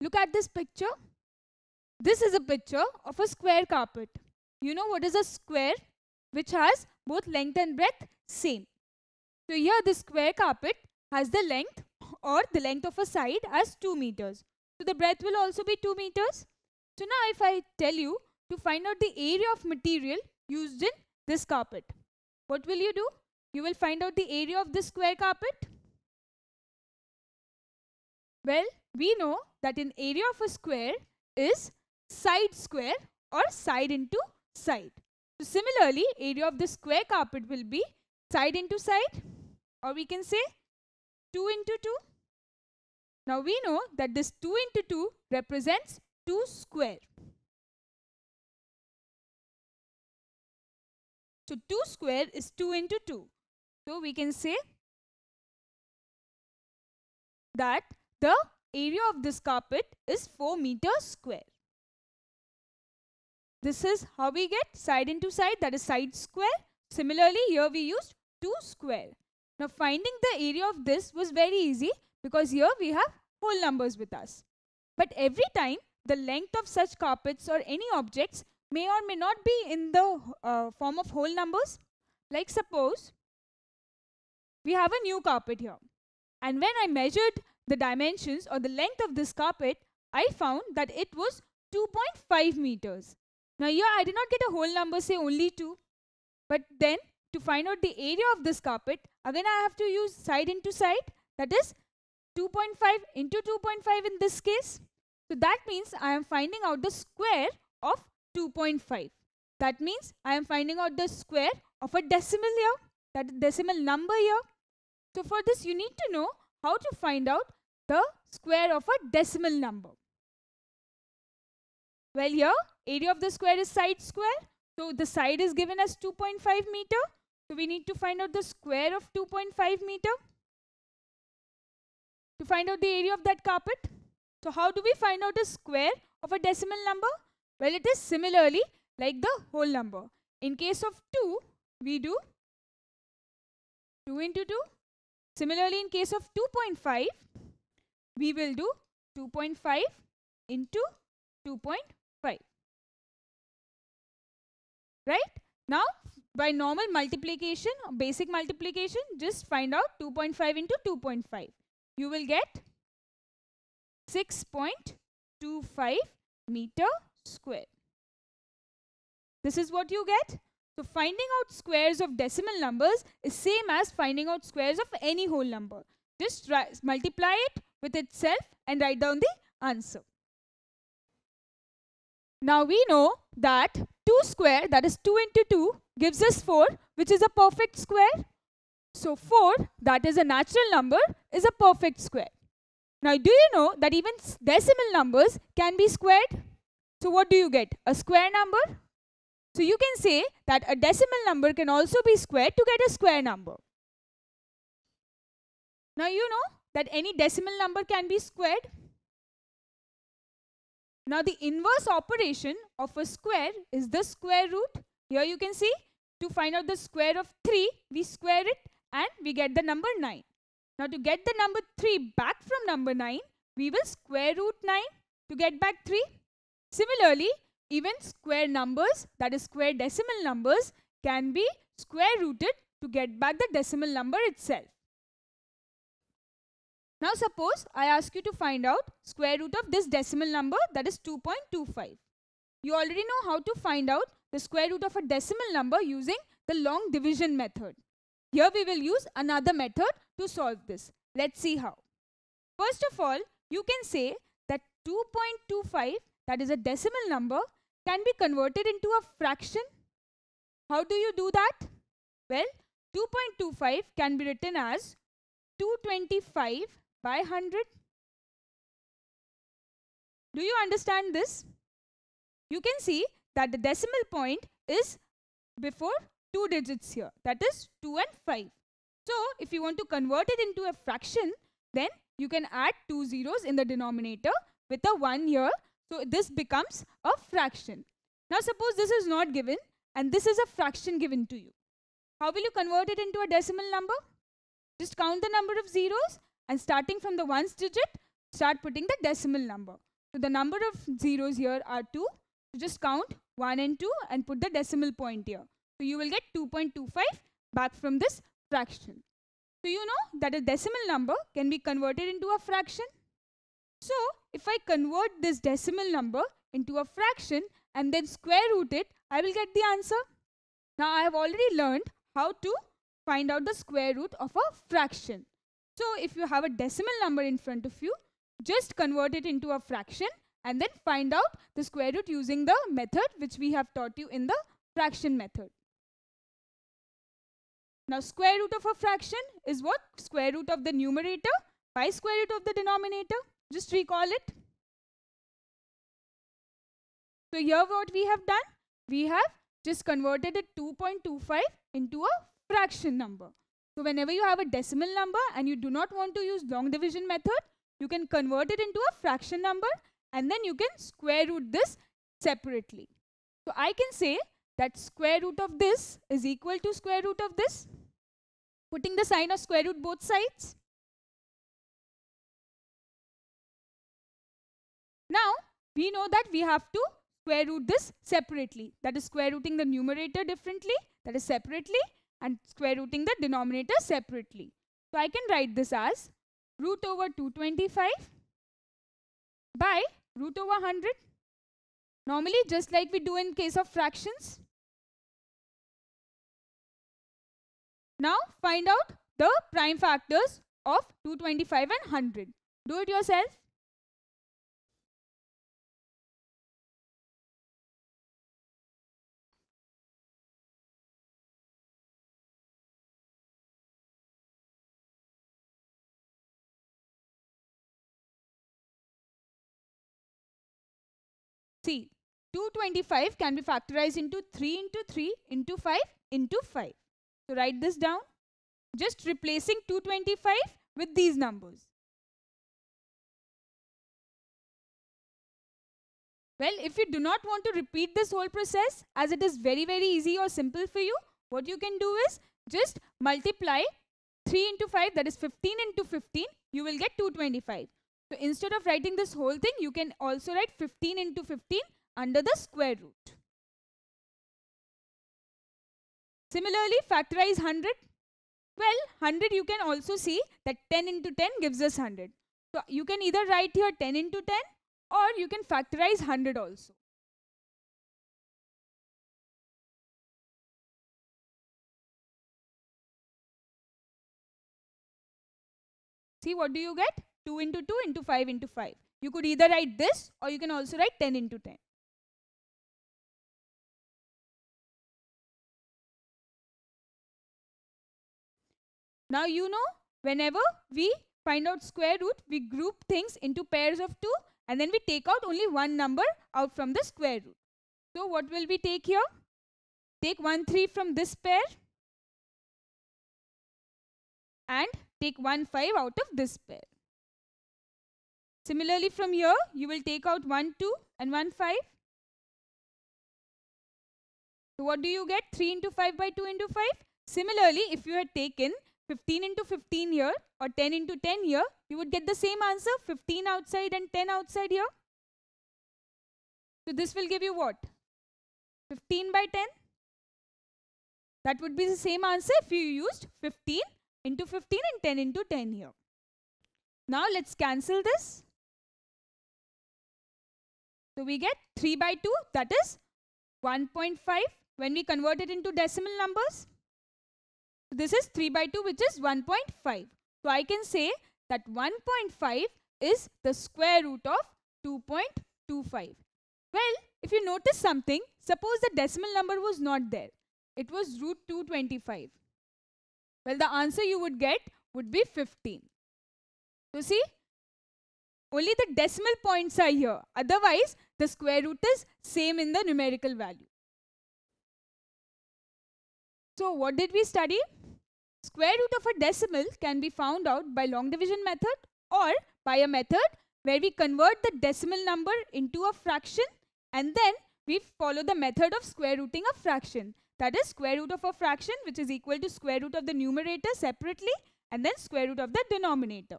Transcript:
Look at this picture. This is a picture of a square carpet. You know what is a square? Which has both length and breadth same. So here the square carpet has the length or the length of a side as 2 meters. So the breadth will also be 2 meters. So now if I tell you to find out the area of material used in this carpet, what will you do? You will find out the area of this square carpet. Well, we know that an area of a square is side square or side into side. So similarly, area of the square carpet will be side into side or we can say 2 into 2. Now we know that this 2 into 2 represents 2 square. So 2 square is 2 into 2. So we can say that the area of this carpet is 4 meters square. This is how we get side into side that is side square. Similarly here we used 2 square. Now finding the area of this was very easy because here we have whole numbers with us. But every time the length of such carpets or any objects may or may not be in the uh, form of whole numbers. Like suppose we have a new carpet here and when I measured the dimensions or the length of this carpet, I found that it was 2.5 meters. Now here I did not get a whole number say only 2 but then to find out the area of this carpet again I have to use side into side that is 2.5 into 2.5 in this case. So that means I am finding out the square of 2.5. That means I am finding out the square of a decimal here, that decimal number here. So for this you need to know how to find out the square of a decimal number. Well here area of the square is side square. So the side is given as 2.5 meter. So we need to find out the square of 2.5 meter to find out the area of that carpet. So how do we find out the square of a decimal number? Well, it is similarly like the whole number. In case of 2, we do 2 into 2. Similarly, in case of 2.5, we will do 2.5 into 2.5. Right? Now, by normal multiplication, basic multiplication, just find out 2.5 into 2.5 you will get 6.25 meter square. This is what you get. So finding out squares of decimal numbers is same as finding out squares of any whole number. Just multiply it with itself and write down the answer. Now we know that 2 square that is 2 into 2 gives us 4 which is a perfect square. So 4, that is a natural number, is a perfect square. Now do you know that even decimal numbers can be squared? So what do you get? A square number? So you can say that a decimal number can also be squared to get a square number. Now you know that any decimal number can be squared. Now the inverse operation of a square is the square root. Here you can see to find out the square of 3, we square it and we get the number 9. Now to get the number 3 back from number 9, we will square root 9 to get back 3. Similarly, even square numbers, that is square decimal numbers, can be square rooted to get back the decimal number itself. Now suppose I ask you to find out square root of this decimal number that is 2.25. You already know how to find out the square root of a decimal number using the long division method. Here we will use another method to solve this. Let's see how. First of all, you can say that 2.25 that is a decimal number can be converted into a fraction. How do you do that? Well, 2.25 can be written as 225 by 100. Do you understand this? You can see that the decimal point is before two digits here that is 2 and 5. So if you want to convert it into a fraction then you can add two zeros in the denominator with a 1 here. So this becomes a fraction. Now suppose this is not given and this is a fraction given to you. How will you convert it into a decimal number? Just count the number of zeros and starting from the ones digit, start putting the decimal number. So the number of zeros here are 2. So just count 1 and 2 and put the decimal point here. So you will get 2.25 back from this fraction. So you know that a decimal number can be converted into a fraction. So if I convert this decimal number into a fraction and then square root it, I will get the answer. Now I have already learned how to find out the square root of a fraction. So if you have a decimal number in front of you, just convert it into a fraction and then find out the square root using the method which we have taught you in the fraction method. Now square root of a fraction is what? Square root of the numerator by square root of the denominator. Just recall it. So here what we have done? We have just converted it 2.25 into a fraction number. So whenever you have a decimal number and you do not want to use long division method, you can convert it into a fraction number and then you can square root this separately. So I can say that square root of this is equal to square root of this. Putting the sign of square root both sides. Now, we know that we have to square root this separately. That is square rooting the numerator differently, that is separately, and square rooting the denominator separately. So I can write this as root over 225 by root over 100. Normally, just like we do in case of fractions. Now, find out the prime factors of 225 and 100. Do it yourself. See, 225 can be factorized into 3 into 3 into 5 into 5. So write this down. Just replacing 225 with these numbers. Well, if you do not want to repeat this whole process as it is very very easy or simple for you, what you can do is just multiply 3 into 5 that is 15 into 15 you will get 225. So instead of writing this whole thing, you can also write 15 into 15 under the square root. Similarly, factorize 100. Well, 100 you can also see that 10 into 10 gives us 100. So you can either write here 10 into 10 or you can factorize 100 also. See what do you get? 2 into 2 into 5 into 5. You could either write this or you can also write 10 into 10. Now you know whenever we find out square root, we group things into pairs of 2 and then we take out only one number out from the square root. So what will we take here? Take 1 3 from this pair and take 1 5 out of this pair. Similarly from here, you will take out 1, 2 and 1, 5. So what do you get? 3 into 5 by 2 into 5. Similarly, if you had taken 15 into 15 here or 10 into 10 here, you would get the same answer 15 outside and 10 outside here. So this will give you what? 15 by 10. That would be the same answer if you used 15 into 15 and 10 into 10 here. Now let's cancel this. So we get 3 by 2 that is 1.5 when we convert it into decimal numbers. This is 3 by 2 which is 1.5. So I can say that 1.5 is the square root of 2.25. Well, if you notice something, suppose the decimal number was not there. It was root 225. Well, the answer you would get would be 15. So see, only the decimal points are here. Otherwise, the square root is same in the numerical value. So what did we study? Square root of a decimal can be found out by long division method or by a method where we convert the decimal number into a fraction and then we follow the method of square rooting a fraction. That is square root of a fraction which is equal to square root of the numerator separately and then square root of the denominator.